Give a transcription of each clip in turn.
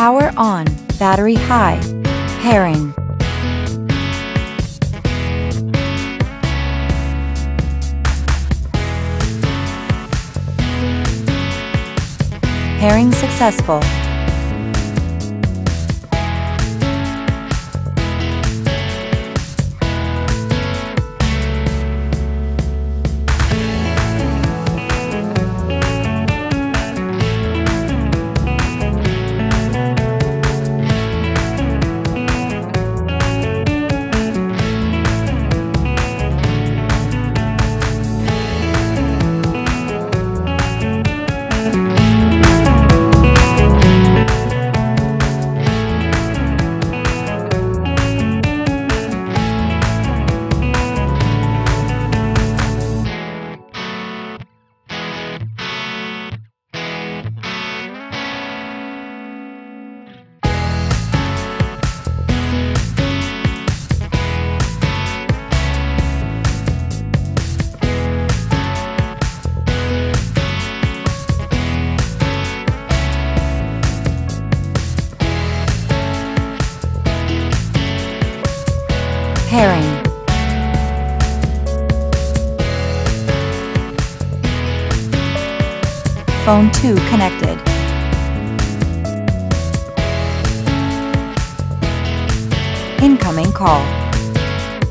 Power on, battery high. Pairing. Pairing successful. Bye. Pairing. Phone 2 connected. Incoming call.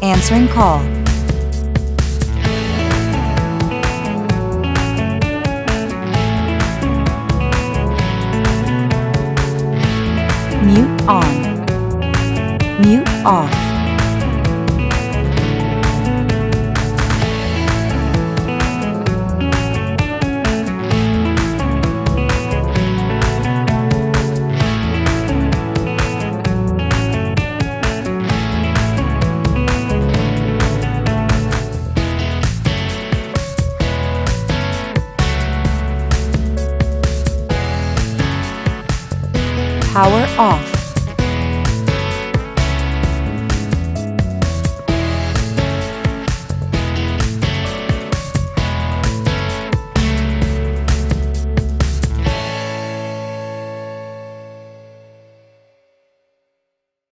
Answering call. Mute on. Mute off. Power off.